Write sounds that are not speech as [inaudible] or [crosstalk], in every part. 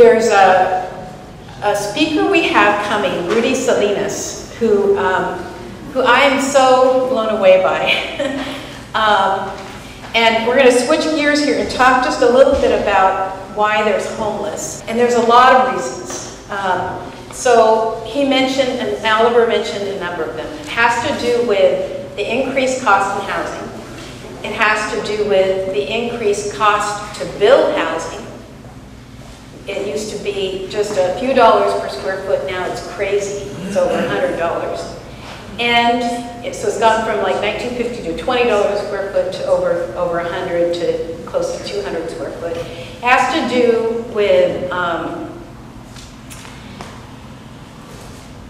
there's a, a speaker we have coming, Rudy Salinas, who, um, who I am so blown away by. [laughs] um, and we're going to switch gears here and talk just a little bit about why there's homeless. And there's a lot of reasons. Um, so he mentioned, and Oliver mentioned a number of them. It has to do with the increased cost in housing. It has to do with the increased cost to build housing. It used to be just a few dollars per square foot, now it's crazy. It's over $100. And it, so it's gone from like 1950 to $20 a square foot to over, over 100 to close to 200 square foot. It has to do with um,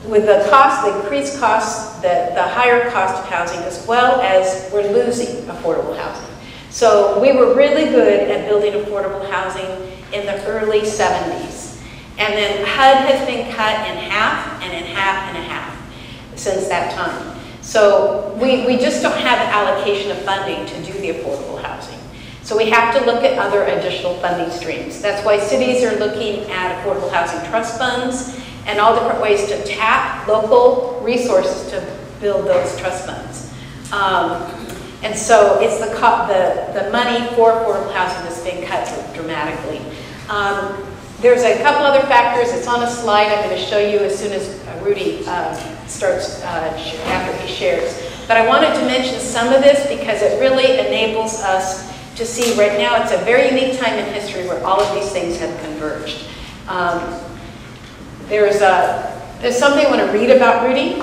with the cost, the increased costs, the, the higher cost of housing, as well as we're losing affordable housing. So we were really good at building affordable housing in the early 70s. And then HUD has been cut in half and in half and a half since that time. So we, we just don't have allocation of funding to do the affordable housing. So we have to look at other additional funding streams. That's why cities are looking at affordable housing trust funds and all different ways to tap local resources to build those trust funds. Um, and so it's the, the, the money for affordable housing that's being cut dramatically. Um, there's a couple other factors. It's on a slide I'm going to show you as soon as uh, Rudy uh, starts, uh, after he shares. But I wanted to mention some of this because it really enables us to see right now it's a very unique time in history where all of these things have converged. Um, there's, a, there's something I want to read about Rudy.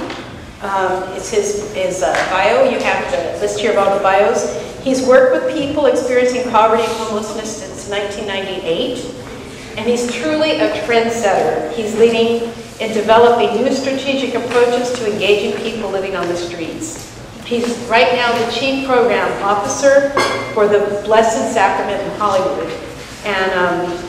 Um, it's his, his uh, bio. You have the list here of all the bios. He's worked with people experiencing poverty and homelessness since 1998. And he's truly a trendsetter. He's leading in developing new strategic approaches to engaging people living on the streets. He's right now the Chief Program Officer for the Blessed Sacrament in Hollywood. And um,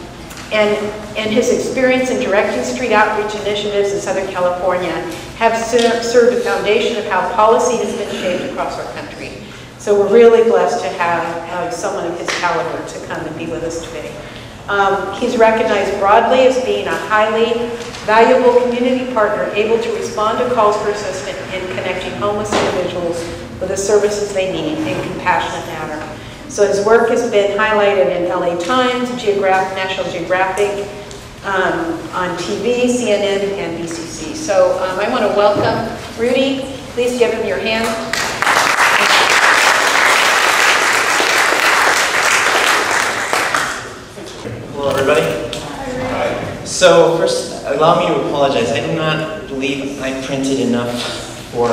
and, and his experience in directing street outreach initiatives in Southern California have served a foundation of how policy has been shaped across our country. So we're really blessed to have uh, someone of his caliber to come and be with us today. Um, he's recognized broadly as being a highly valuable community partner able to respond to calls for assistance in connecting homeless individuals with the services they need in a compassionate manner. So his work has been highlighted in LA Times, Geograph National Geographic, um, on TV, CNN, and BCC. So um, I want to welcome Rudy. Please give him your hand. Hello, everybody. So first, allow me to apologize. I do not believe I printed enough for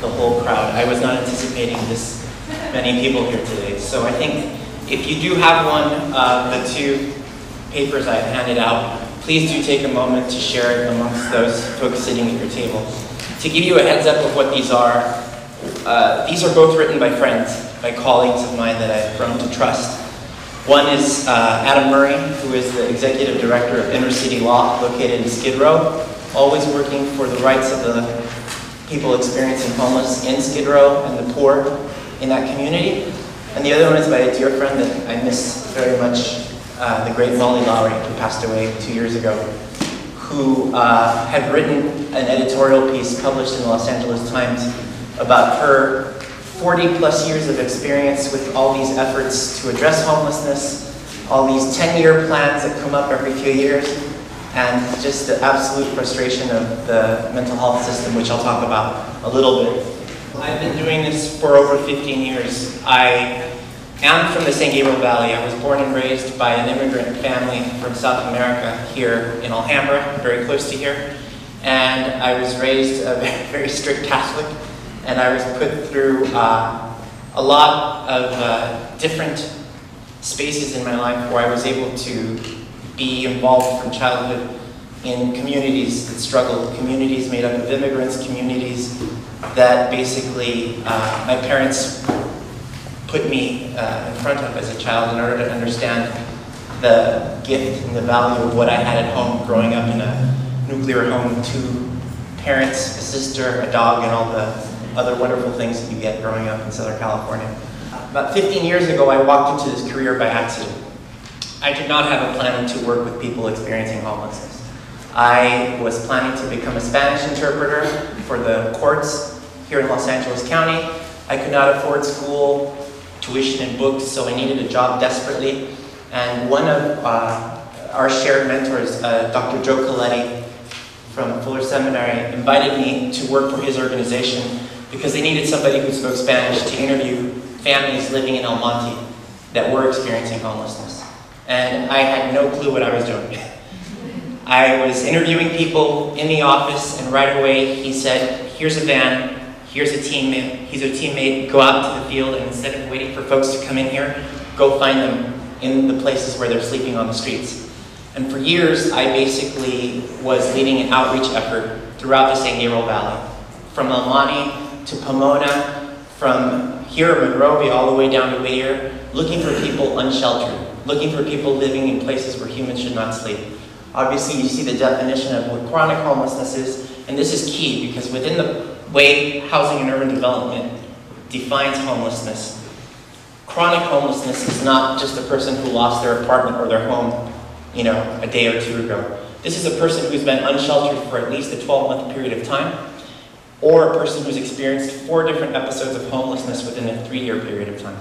the whole crowd. I was not anticipating this many people here today. So I think if you do have one of the two papers I've handed out, please do take a moment to share it amongst those folks sitting at your table. To give you a heads up of what these are, uh, these are both written by friends, by colleagues of mine that I've grown to trust. One is uh, Adam Murray, who is the Executive Director of Inner City Law, located in Skid Row, always working for the rights of the people experiencing homeless in Skid Row and the poor in that community. And the other one is by a dear friend that I miss very much, uh, the great Mollie Lowery, who passed away two years ago, who uh, had written an editorial piece published in the Los Angeles Times about her 40 plus years of experience with all these efforts to address homelessness, all these 10-year plans that come up every few years, and just the absolute frustration of the mental health system, which I'll talk about a little bit. I've been doing this for over 15 years. I am from the San Gabriel Valley. I was born and raised by an immigrant family from South America here in Alhambra, very close to here. And I was raised a [laughs] very strict Catholic, and I was put through uh, a lot of uh, different spaces in my life where I was able to be involved from childhood in communities that struggled, communities made up of immigrants, communities that basically uh, my parents put me uh, in front of as a child in order to understand the gift and the value of what I had at home growing up in a nuclear home, two parents, a sister, a dog, and all the other wonderful things that you get growing up in Southern California. About 15 years ago, I walked into this career by accident. I did not have a plan to work with people experiencing homelessness. I was planning to become a Spanish interpreter for the courts here in Los Angeles County. I could not afford school, tuition, and books, so I needed a job desperately. And one of uh, our shared mentors, uh, Dr. Joe Colletti from Fuller Seminary, invited me to work for his organization because they needed somebody who spoke Spanish to interview families living in El Monte that were experiencing homelessness. And I had no clue what I was doing. [laughs] I was interviewing people in the office, and right away he said, Here's a van, here's a teammate, he's a teammate, go out to the field, and instead of waiting for folks to come in here, go find them in the places where they're sleeping on the streets. And for years, I basically was leading an outreach effort throughout the San Gabriel Valley, from El Monte to Pomona, from here at Monrovia all the way down to Whittier, looking for people unsheltered, looking for people living in places where humans should not sleep. Obviously, you see the definition of what chronic homelessness is, and this is key because within the way housing and urban development defines homelessness, chronic homelessness is not just a person who lost their apartment or their home, you know, a day or two ago. This is a person who's been unsheltered for at least a 12-month period of time, or a person who's experienced four different episodes of homelessness within a three-year period of time.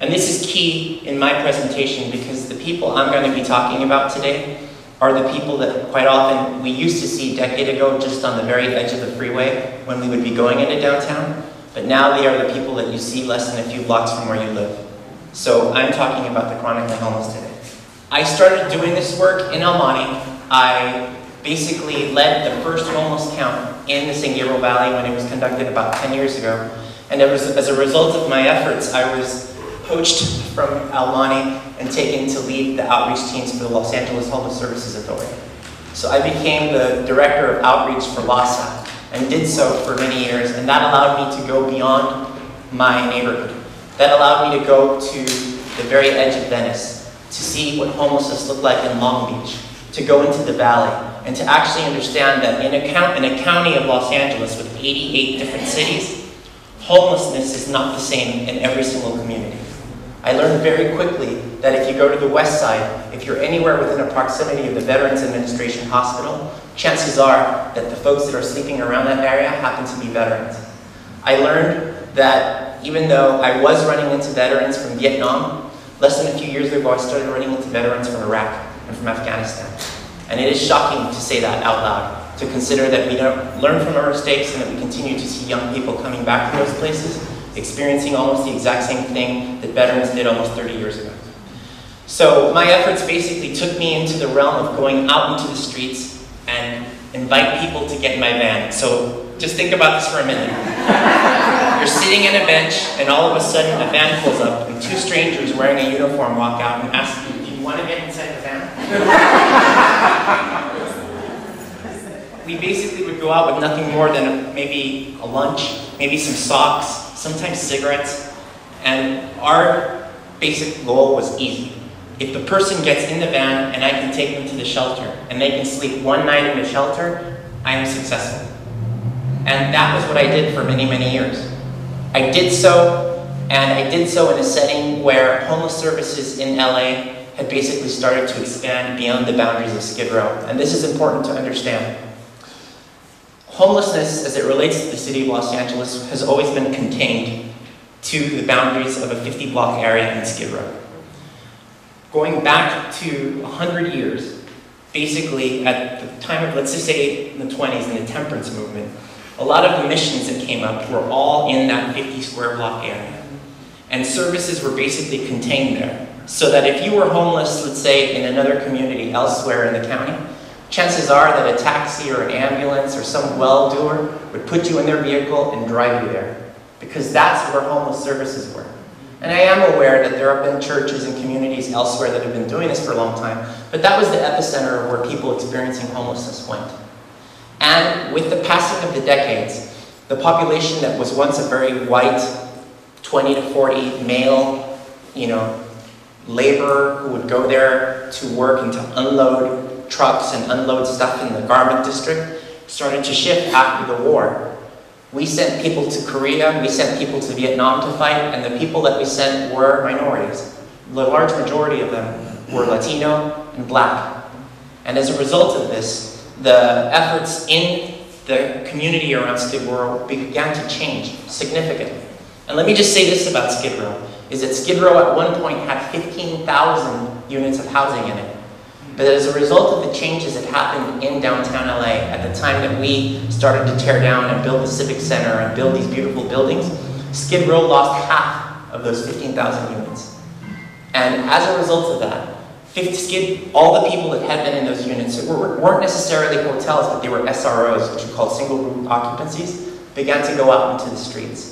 And this is key in my presentation because the people I'm going to be talking about today are the people that quite often we used to see a decade ago just on the very edge of the freeway when we would be going into downtown, but now they are the people that you see less than a few blocks from where you live. So I'm talking about the chronically homeless today. I started doing this work in El Monte. I basically led the first homeless count in the San Gabriel Valley when it was conducted about 10 years ago. And it was, as a result of my efforts, I was poached from Monte and taken to lead the outreach teams for the Los Angeles Homeless Services Authority. So I became the director of outreach for LAHSA and did so for many years, and that allowed me to go beyond my neighborhood. That allowed me to go to the very edge of Venice to see what homelessness looked like in Long Beach, to go into the valley, and to actually understand that in a, count, in a county of Los Angeles with 88 different cities, homelessness is not the same in every single community. I learned very quickly that if you go to the west side, if you're anywhere within a proximity of the Veterans Administration Hospital, chances are that the folks that are sleeping around that area happen to be veterans. I learned that even though I was running into veterans from Vietnam, less than a few years ago I started running into veterans from Iraq and from Afghanistan. And it is shocking to say that out loud, to consider that we don't learn from our mistakes and that we continue to see young people coming back to those places experiencing almost the exact same thing that veterans did almost 30 years ago. So my efforts basically took me into the realm of going out into the streets and invite people to get in my van. So just think about this for a minute. [laughs] You're sitting in a bench, and all of a sudden a van pulls up, and two strangers wearing a uniform walk out and ask you, do you want to get inside the van? [laughs] we basically would go out with nothing more than maybe a lunch, maybe some socks, sometimes cigarettes, and our basic goal was easy. If the person gets in the van and I can take them to the shelter and they can sleep one night in the shelter, I am successful. And that was what I did for many, many years. I did so, and I did so in a setting where homeless services in LA had basically started to expand beyond the boundaries of Skid Row. And this is important to understand. Homelessness, as it relates to the city of Los Angeles, has always been contained to the boundaries of a 50 block area in Skid Row. Going back to 100 years, basically at the time of, let's just say in the 20s, in the temperance movement, a lot of the missions that came up were all in that 50 square block area. And services were basically contained there. So that if you were homeless, let's say in another community elsewhere in the county, chances are that a taxi or an ambulance or some well-doer would put you in their vehicle and drive you there. Because that's where homeless services were. And I am aware that there have been churches and communities elsewhere that have been doing this for a long time, but that was the epicenter of where people experiencing homelessness went. And with the passing of the decades, the population that was once a very white, 20 to 40 male, you know, laborer who would go there to work and to unload trucks and unload stuff in the garment district started to shift after the war. We sent people to Korea, we sent people to Vietnam to fight, and the people that we sent were minorities. The large majority of them were Latino and black. And as a result of this, the efforts in the community around Skid Row began to change significantly. And let me just say this about Skid Row, is that Skid Row at one point had 15,000 units of housing in it. But as a result of the changes that happened in downtown LA at the time that we started to tear down and build the Civic Center and build these beautiful buildings, Skid Row lost half of those 15,000 units. And as a result of that, 50 Skid, all the people that had been in those units weren't necessarily hotels, but they were SROs, which are called single room occupancies, began to go out into the streets.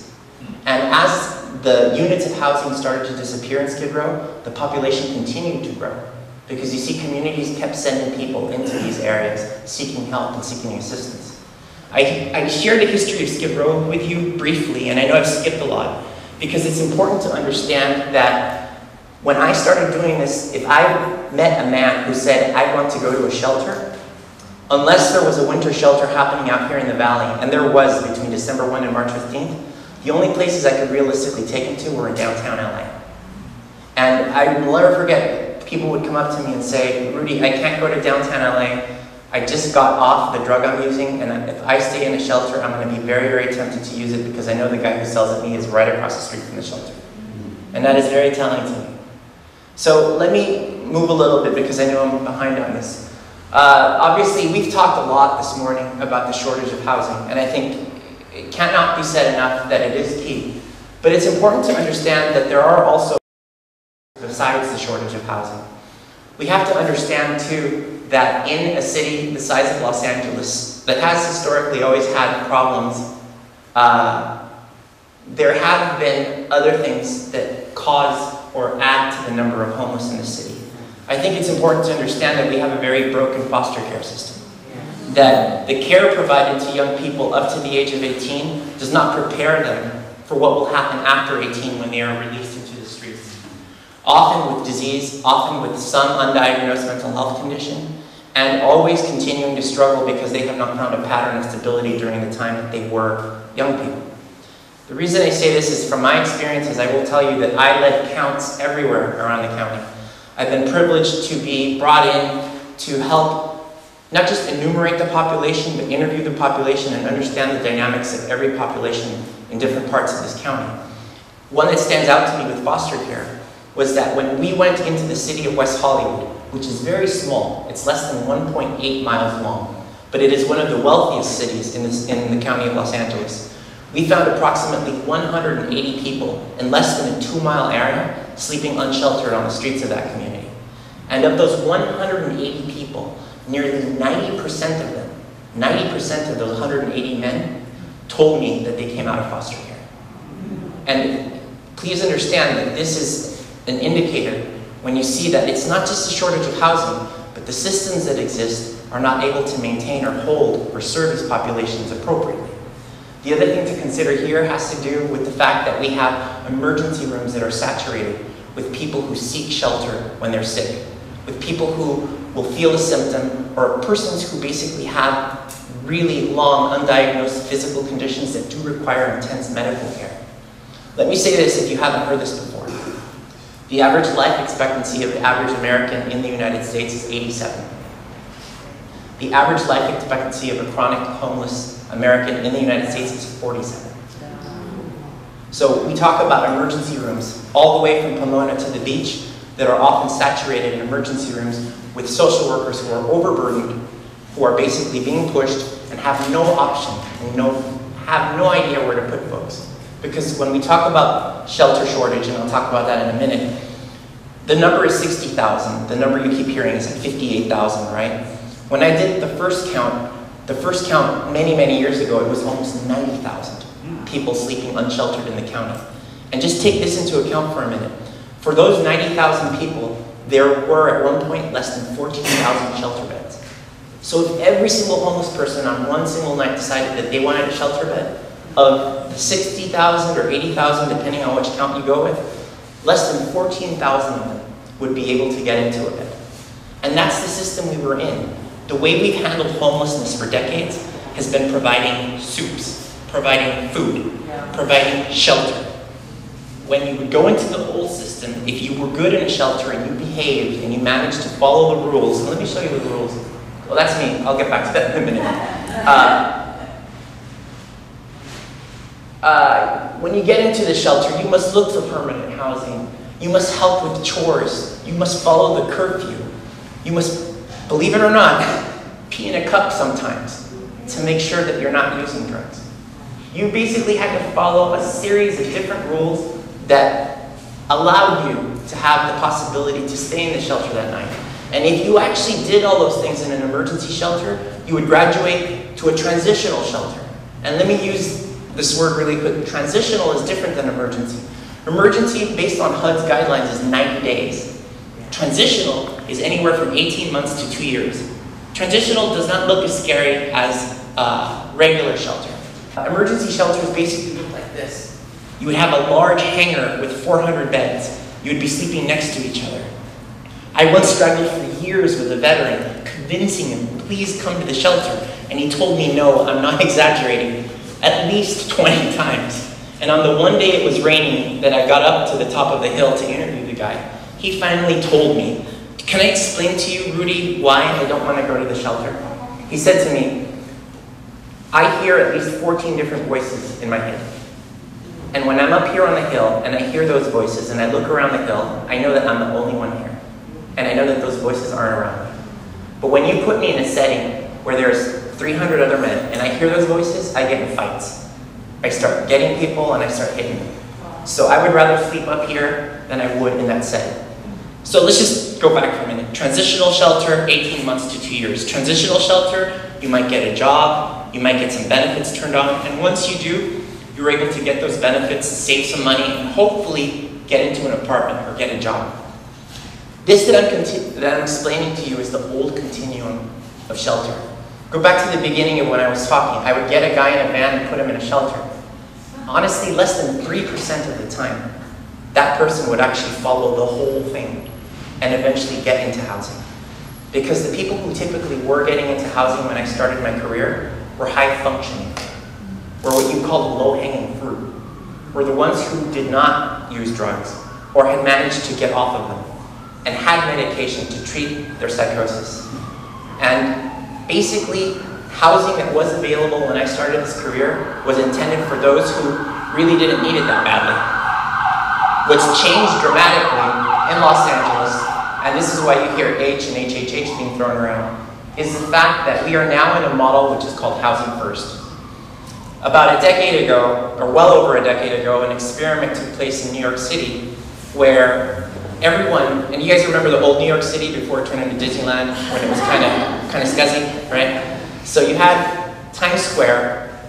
And as the units of housing started to disappear in Skid Row, the population continued to grow. Because you see, communities kept sending people into these areas seeking help and seeking assistance. I, I shared the history of Skid Row with you briefly, and I know I've skipped a lot, because it's important to understand that when I started doing this, if I met a man who said, I want to go to a shelter, unless there was a winter shelter happening out here in the valley, and there was between December 1 and March 15th, the only places I could realistically take him to were in downtown LA. And I will never forget, people would come up to me and say, Rudy, I can't go to downtown LA. I just got off the drug I'm using, and if I stay in a shelter, I'm going to be very, very tempted to use it because I know the guy who sells it to me is right across the street from the shelter. And that is very telling to me. So let me move a little bit because I know I'm behind on this. Uh, obviously, we've talked a lot this morning about the shortage of housing, and I think it cannot be said enough that it is key. But it's important to understand that there are also besides the shortage of housing. We have to understand, too, that in a city the size of Los Angeles, that has historically always had problems, uh, there have been other things that cause or add to the number of homeless in the city. I think it's important to understand that we have a very broken foster care system. That the care provided to young people up to the age of 18 does not prepare them for what will happen after 18 when they are released into the streets. often with disease, often with some undiagnosed mental health condition, and always continuing to struggle because they have not found a pattern of stability during the time that they were young people. The reason I say this is from my experiences, I will tell you that I led counts everywhere around the county. I've been privileged to be brought in to help not just enumerate the population, but interview the population and understand the dynamics of every population in different parts of this county. One that stands out to me with foster care was that when we went into the city of West Hollywood, which is very small, it's less than 1.8 miles long, but it is one of the wealthiest cities in, this, in the county of Los Angeles, we found approximately 180 people in less than a two mile area sleeping unsheltered on the streets of that community. And of those 180 people, nearly 90% of them, 90% of those 180 men told me that they came out of foster care. And please understand that this is an indicator when you see that it's not just a shortage of housing, but the systems that exist are not able to maintain or hold or service populations appropriately. The other thing to consider here has to do with the fact that we have emergency rooms that are saturated with people who seek shelter when they're sick, with people who will feel a symptom, or persons who basically have really long undiagnosed physical conditions that do require intense medical care. Let me say this if you haven't heard this before. The average life expectancy of the average American in the United States is 87. The average life expectancy of a chronic homeless American in the United States is 47. So we talk about emergency rooms all the way from Pomona to the beach that are often saturated in emergency rooms with social workers who are overburdened, who are basically being pushed and have no option and no, have no idea where to put folks. Because when we talk about shelter shortage, and I'll talk about that in a minute, the number is 60,000. The number you keep hearing is like 58,000, right? When I did the first count, the first count many, many years ago, it was almost 90,000 hmm. people sleeping unsheltered in the county. And just take this into account for a minute. For those 90,000 people, there were at one point less than 14,000 shelter beds. So if every single homeless person on one single night decided that they wanted a shelter bed, of 60,000 or 80,000, depending on which count you go with, less than 14,000 of them would be able to get into a bed. And that's the system we were in. The way we've handled homelessness for decades has been providing soups, providing food, providing shelter. when you would go into the system, if you were good in a shelter and you behaved and you managed to follow the rules, and let me show you the rules. Well, that's me. I'll get back to that in a minute. Uh, uh, when you get into the shelter, you must look for permanent housing. You must help with chores. You must follow the curfew. You must, believe it or not, [laughs] pee in a cup sometimes to make sure that you're not using drugs. You basically had to follow a series of different rules that allowed you to have the possibility to stay in the shelter that night. And if you actually did all those things in an emergency shelter, you would graduate to a transitional shelter. And let me use this word really quick. Transitional is different than emergency. Emergency, based on HUD's guidelines, is 90 days. Transitional is anywhere from 18 months to two years. Transitional does not look as scary as uh, regular shelter. Emergency shelters basically look like this. You would have a large hangar with 400 beds. You would be sleeping next to each other. I once struggled for years with a veteran, convincing him, please come to the shelter. And he told me, no, I'm not [laughs] exaggerating, at least 20 [laughs] times. And on the one day it was raining that I got up to the top of the hill to interview the guy, he finally told me, can I explain to you, Rudy, why I don't want to go to the shelter? He said to me, I hear at least 14 different voices in my head. And when I'm up here on the hill and I hear those voices and I look around the hill, I know that I'm the only one here. And I know that those voices aren't around me. But when you put me in a setting where there's 300 other men and I hear those voices, I get in fights. I start getting people and I start hitting them. So I would rather sleep up here than I would in that setting. So let's just go back for a minute. Transitional shelter, 18 months to two years. Transitional shelter, you might get a job, you might get some benefits turned on, and once you do, you're able to get those benefits, save some money, and hopefully get into an apartment or get a job. This that I'm, that I'm explaining to you is the old continuum of shelter. Go back to the beginning of when I was talking. I would get a guy in a van and put him in a shelter. Honestly, less than 3% of the time, that person would actually follow the whole thing and eventually get into housing. Because the people who typically were getting into housing when I started my career were high functioning, were what you call low-hanging fruit, were the ones who did not use drugs or had managed to get off of them and had medication to treat their psychosis. And basically, housing that was available when I started this career was intended for those who really didn't need it that badly. What's changed dramatically in Los Angeles, and this is why you hear H and HHH being thrown around, is the fact that we are now in a model which is called Housing First. About a decade ago, or well over a decade ago, an experiment took place in New York City where everyone, and you guys remember the old New York City before it turned into Disneyland, when it was kind of kind of scuzzy, right? So you had Times Square,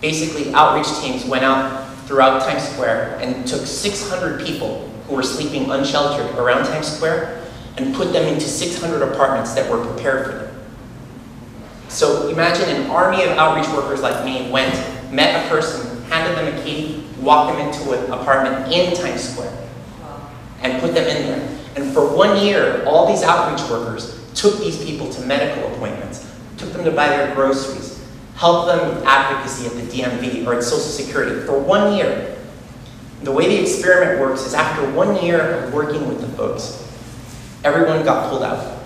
basically outreach teams went out throughout Times Square and took 600 people who were sleeping unsheltered around Times Square and put them into 600 apartments that were prepared for them. So imagine an army of outreach workers like me went, met a person, handed them a key, walked them into an apartment in Times Square and put them in there. And for one year, all these outreach workers took these people to medical appointments, took them to buy their groceries, helped them with advocacy at the DMV or at Social Security for one year. The way the experiment works is after one year of working with the folks, everyone got pulled out.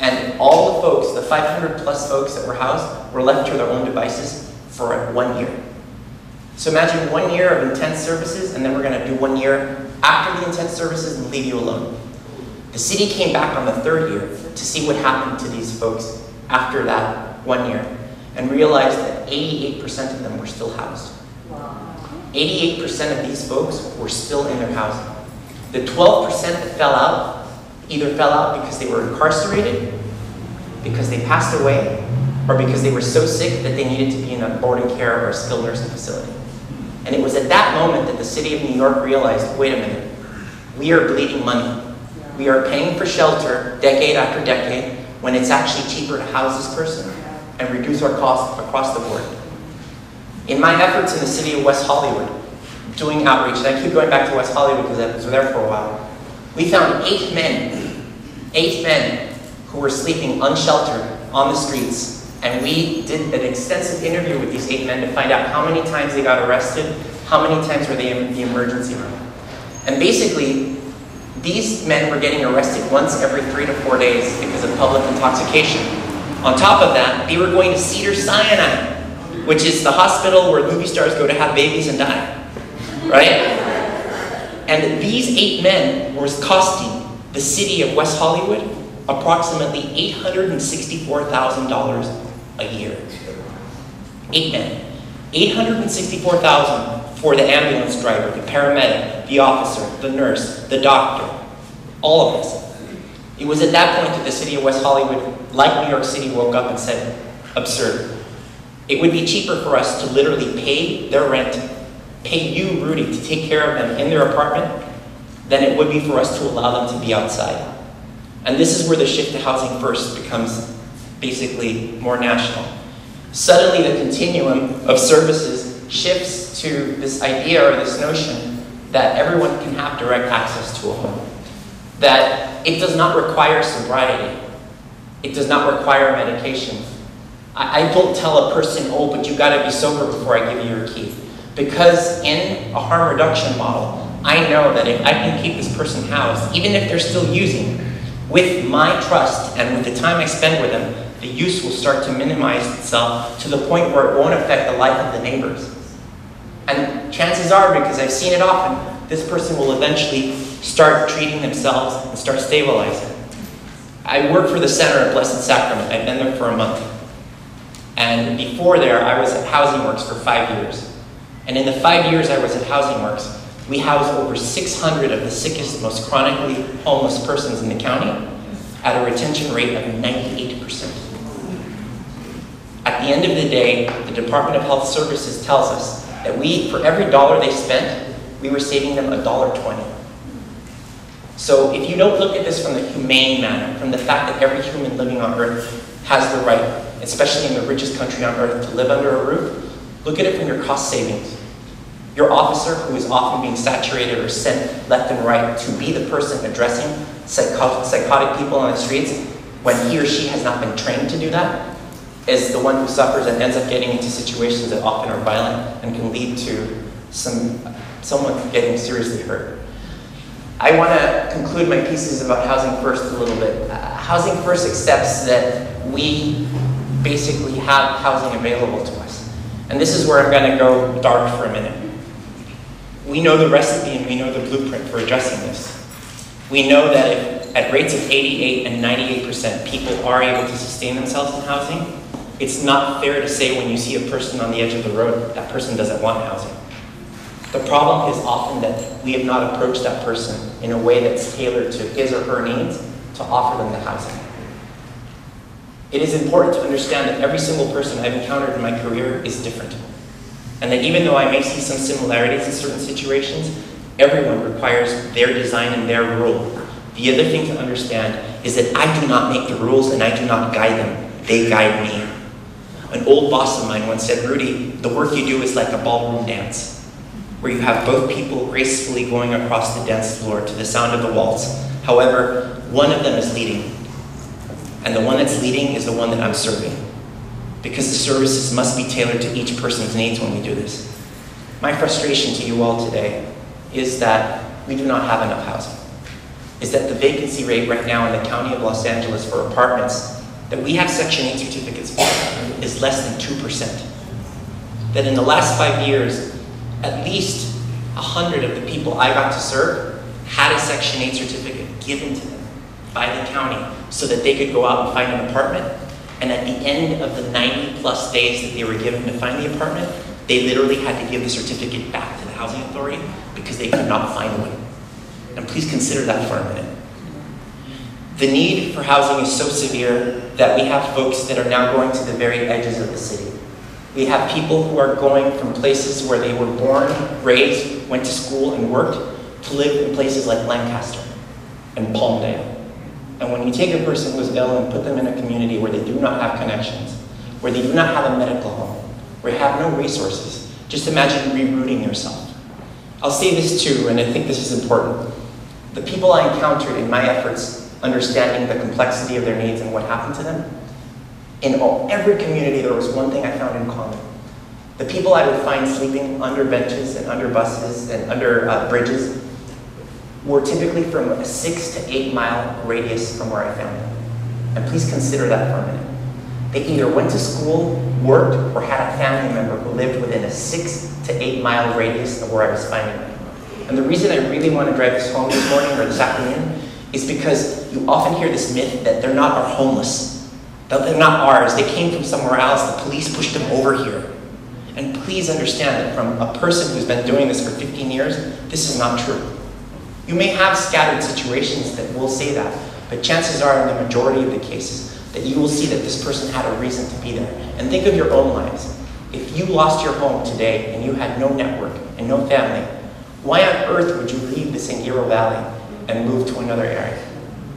And all the folks, the 500 plus folks that were housed, were left to their own devices for one year. So imagine one year of intense services, and then we're going to do one year after the intense services and leave you alone. The city came back on the third year to see what happened to these folks after that one year and realized that 88% of them were still housed. 88% of these folks were still in their housing. The 12% that fell out either fell out because they were incarcerated, because they passed away, or because they were so sick that they needed to be in a boarding care or a skilled nursing facility. And it was at that moment that the city of New York realized, wait a minute, we are bleeding money. We are paying for shelter decade after decade when it's actually cheaper to house this person and reduce our costs across the board. In my efforts in the city of West Hollywood, doing outreach, and I keep going back to West Hollywood because I was there for a while, we found eight men, eight men who were sleeping unsheltered on the streets. And we did an extensive interview with these eight men to find out how many times they got arrested, How many times were they in the emergency room? And basically, these men were getting arrested once every three to four days because of public intoxication. On top of that, they were going to Cedar Sinai, which is the hospital where movie stars go to have babies and die. Right? And these eight men were costing the city of West Hollywood approximately $864,000 a year. Eight men. 864000 for the ambulance driver, the paramedic, the officer, the nurse, the doctor, all of us. It was at that point that the city of West Hollywood, like New York City, woke up and said, absurd. It would be cheaper for us to literally pay their rent, pay you, Rudy, to take care of them in their apartment, than it would be for us to allow them to be outside. And this is where the shift to housing first becomes basically more national. Suddenly, the continuum of services shifts to this idea or this notion that everyone can have direct access to a home. That it does not require sobriety. It does not require medication. I, I don't tell a person, oh, but you gotta be sober before I give you your key. Because in a harm reduction model, I know that if I can keep this person housed, even if they're still using, with my trust and with the time I spend with them, the use will start to minimize itself to the point where it won't affect the life of the neighbors. And chances are, because I've seen it often, this person will eventually start treating themselves and start stabilizing. I work for the Center at Blessed Sacrament. I've been there for a month. And before there, I was at Housing Works for five years. And in the five years I was at Housing Works, we housed over 600 of the sickest, most chronically homeless persons in the county at a retention rate of 98%. At the end of the day, the Department of Health Services tells us that we, for every dollar they spent, we were saving them a dollar twenty. So if you don't look at this from the humane manner, from the fact that every human living on earth has the right, especially in the richest country on earth, to live under a roof, look at it from your cost savings. Your officer, who is often being saturated or sent left and right to be the person addressing psychotic people on the streets, when he or she has not been trained to do that, is the one who suffers and ends up getting into situations that often are violent and can lead to some, someone getting seriously hurt. I want to conclude my pieces about Housing First a little bit. Uh, housing First accepts that we basically have housing available to us. And this is where I'm going to go dark for a minute. We know the recipe and we know the blueprint for addressing this. We know that if at rates of 88 and 98% people are able to sustain themselves in housing, it's not fair to say when you see a person on the edge of the road, that person doesn't want housing. The problem is often that we have not approached that person in a way that's tailored to his or her needs to offer them the housing. It is important to understand that every single person I've encountered in my career is different. And that even though I may see some similarities in certain situations, everyone requires their design and their rule. The other thing to understand is that I do not make the rules and I do not guide them. They guide me. An old boss of mine once said, Rudy, the work you do is like a ballroom dance, where you have both people gracefully going across the dance floor to the sound of the waltz. However, one of them is leading, and the one that's leading is the one that I'm serving. Because the services must be tailored to each person's needs when we do this. My frustration to you all today is that we do not have enough housing. Is that the vacancy rate right now in the County of Los Angeles for apartments that we have Section 8 certificates for is less than 2%. That in the last five years, at least 100 of the people I got to serve had a Section 8 certificate given to them by the county so that they could go out and find an apartment. And at the end of the 90 plus days that they were given to find the apartment, they literally had to give the certificate back to the housing authority because they could not find one. And please consider that for a minute. The need for housing is so severe that we have folks that are now going to the very edges of the city. We have people who are going from places where they were born, raised, went to school, and worked to live in places like Lancaster and Palmdale. And when you take a person who is ill and put them in a community where they do not have connections, where they do not have a medical home, where they have no resources, just imagine rerouting yourself. I'll say this too, and I think this is important. The people I encountered in my efforts understanding the complexity of their needs and what happened to them. In all, every community, there was one thing I found in common. The people I would find sleeping under benches and under buses and under uh, bridges were typically from a six to eight mile radius from where I found them. And please consider that for a minute. They either went to school, worked, or had a family member who lived within a six to eight mile radius of where I was finding them. And the reason I really want to drive this home this morning or this afternoon is because you often hear this myth that they're not our homeless, that they're not ours, they came from somewhere else, the police pushed them over here. And please understand that from a person who's been doing this for 15 years, this is not true. You may have scattered situations that will say that, but chances are in the majority of the cases that you will see that this person had a reason to be there. And think of your own lives. If you lost your home today and you had no network and no family, why on earth would you leave the San Gabriel Valley and move to another area?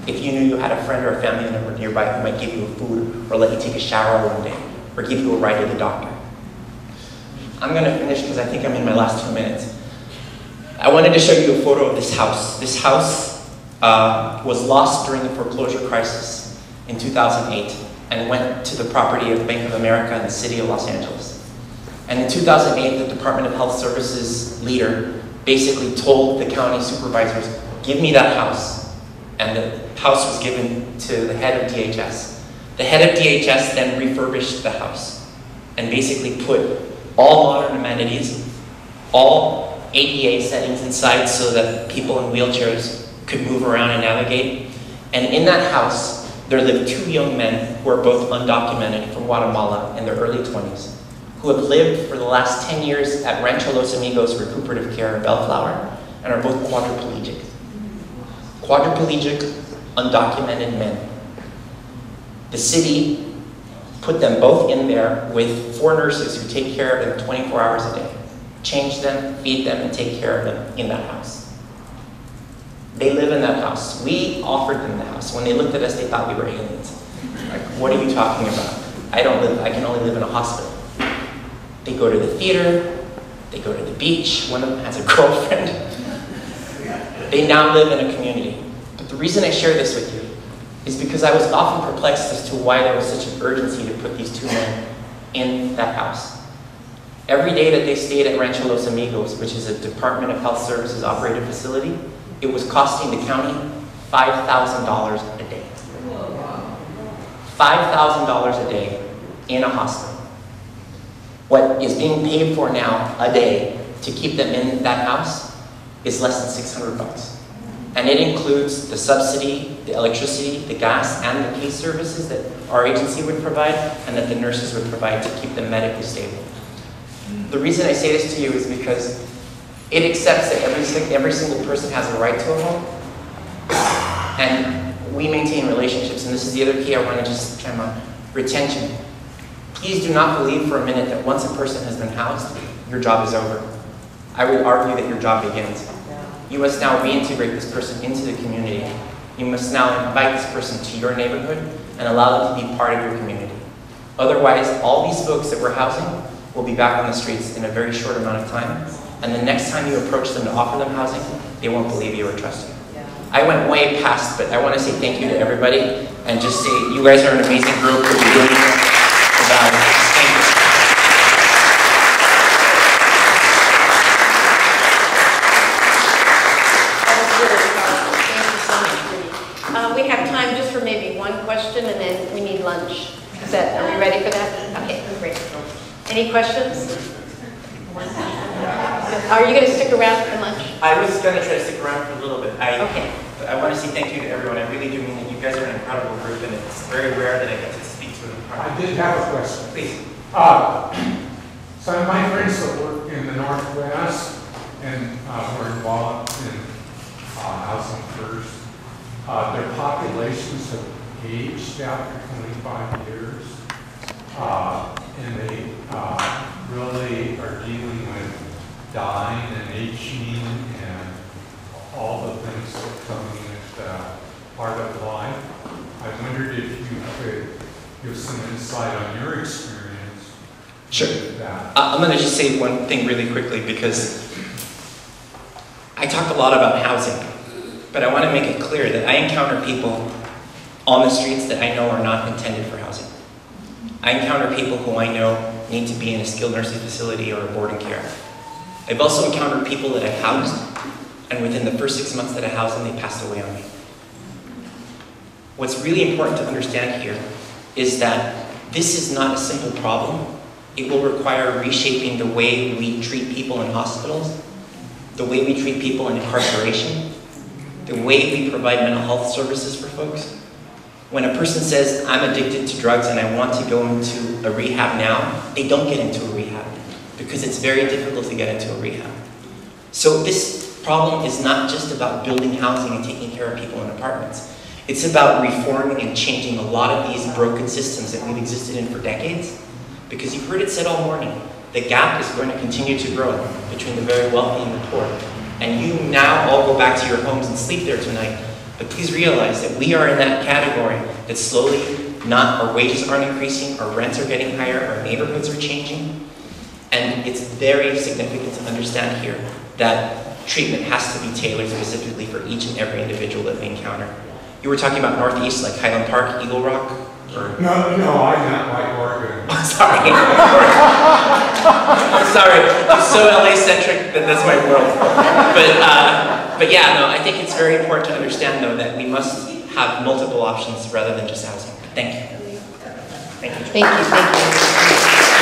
If you knew you had a friend or a family member nearby who might give you food or let you take a shower one day or give you a ride to the doctor. I'm going to finish because I think I'm in my last two minutes. I wanted to show you a photo of this house. This house uh, was lost during the foreclosure crisis in 2008 and went to the property of Bank of America in the city of Los Angeles. And in 2008, the Department of Health Services leader basically told the county supervisors, give me that house. And the house was given to the head of DHS. The head of DHS then refurbished the house and basically put all modern amenities, all ADA settings inside so that people in wheelchairs could move around and navigate. And in that house, there lived two young men who are both undocumented from Guatemala in their early 20s, who have lived for the last 10 years at Rancho Los Amigos Recuperative Care in Bellflower and are both quadriplegic. Quadriplegic, undocumented men. The city put them both in there with four nurses who take care of them 24 hours a day, change them, feed them, and take care of them in that house. They live in that house. We offered them the house. When they looked at us, they thought we were aliens. Like, what are you talking about? I don't live, I can only live in a hospital. They go to the theater, they go to the beach, one of them has a [laughs] girlfriend. They now live in a community. But the reason I share this with you is because I was often perplexed as to why there was such an urgency to put these two men in that house. Every day that they stayed at Rancho Los Amigos, which is a Department of Health Services operated facility, it was costing the county $5,000 a day. $5,000 a day in a hospital. What is being paid for now a day to keep them in that house is less than 600 bucks. And it includes the subsidy, the electricity, the gas, and the case services that our agency would provide and that the nurses would provide to keep them medically stable. The reason I say this to you is because it accepts that every, every single person has a right to a home. And we maintain relationships, and this is the other key I want to just chime on. Retention. Please do not believe for a minute that once a person has been housed, your job is over. I would argue that your job begins. You must now reintegrate this person into the community. You must now invite this person to your neighborhood and allow them to be part of your community. Otherwise, all these folks that we're housing will be back on the streets in a very short amount of time. And the next time you approach them to offer them housing, they won't believe you or trust you. I went way past, but I want to say thank you to everybody and just say you guys are an amazing group. You're doing about Thank you. That was really powerful. Thank you so much, Judy. Uh, We have time just for maybe one question, and then we need lunch. Is that, are we ready for that? Okay, great. Any questions? Are you going to stick around for lunch? I was going to try to stick around for a little bit. I, Okay. I want to say thank you to everyone. I really do mean that you guys are an incredible group, and it's very rare that I get to speak to a I did have a question. Please. Uh, Some of my friends that work in the Northwest and uh, were involved in uh, Housing First, uh, their populations have aged after 25 years. Uh, And they uh, really are dealing with dying and aging and all the things that come with uh, part of life. I wondered if you could give some insight on your experience Sure. with that. I'm going to just say one thing really quickly because I talk a lot about housing, but I want to make it clear that I encounter people on the streets that I know are not intended for housing. I encounter people who I know need to be in a skilled nursing facility or a boarding care. I've also encountered people that I've housed, and within the first six months that I housed them, they passed away on me. What's really important to understand here is that this is not a simple problem. It will require reshaping the way we treat people in hospitals, the way we treat people in incarceration, the way we provide mental health services for folks. When a person says, I'm addicted to drugs and I want to go into a rehab now, they don't get into a rehab because it's very difficult to get into a rehab. So this problem is not just about building housing and taking care of people in apartments. It's about reforming and changing a lot of these broken systems that we've existed in for decades. Because you've heard it said all morning, the gap is going to continue to grow between the very wealthy and the poor. And you now all go back to your homes and sleep there tonight. But please realize that we are in that category that slowly not our wages aren't increasing, our rents are getting higher, our neighborhoods are changing. And it's very significant to understand here that treatment has to be tailored specifically for each and every individual that we encounter. You were talking about Northeast, like Highland Park, Eagle Rock, or No, no, I meant like Oregon. sorry. I'm [laughs] sorry, I'm so LA centric that that's my world. But uh, but yeah, no, I think it's very important to understand though that we must have multiple options rather than just housing. Thank you. Thank you. Thank you, thank you.